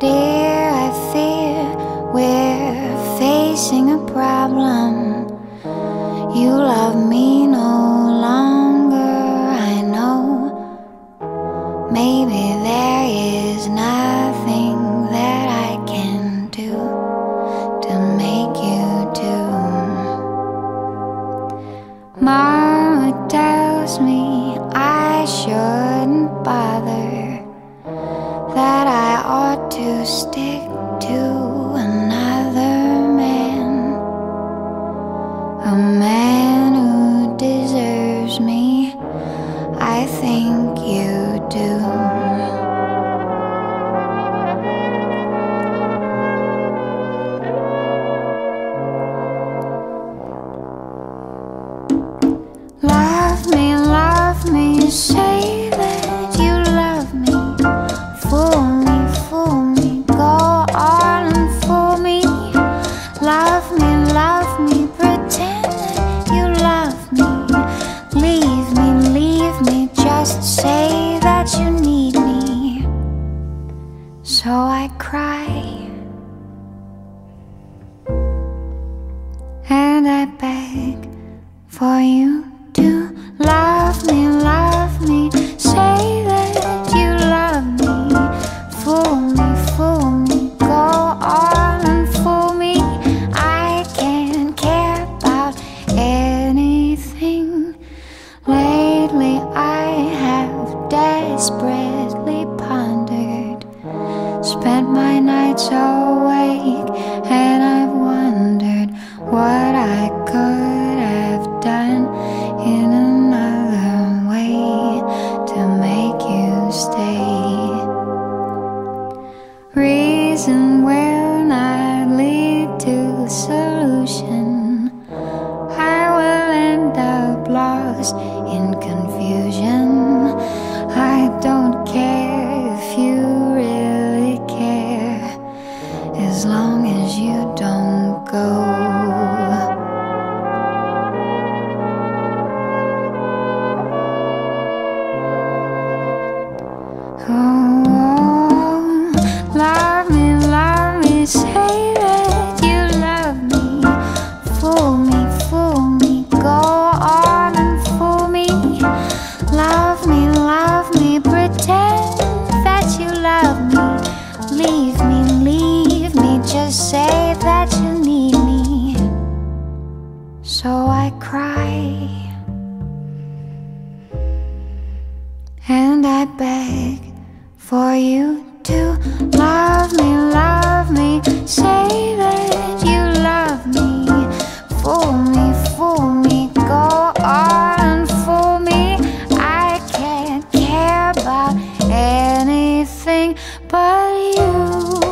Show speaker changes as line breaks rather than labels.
Dear, I fear we're facing a problem. You love me no longer, I know. Maybe there is nothing that I can do to make you do. Mama tells me I shouldn't bother to stick to another man, a man who deserves me. I think you do. Love me, love me, say So I cry. And I beg for you to love me, love me, say that you love me. Fool me, fool me, go on and fool me. I can't care about anything. Lately, I have pondered, spent my nights awake, and I've wondered what I could have done in another way to make you stay. Reason will not lead to a solution. I will end up lost in confusion. I don't care cry. And I beg for you to love me, love me, say that you love me. Fool me, fool me, go on fool me. I can't care about anything but you.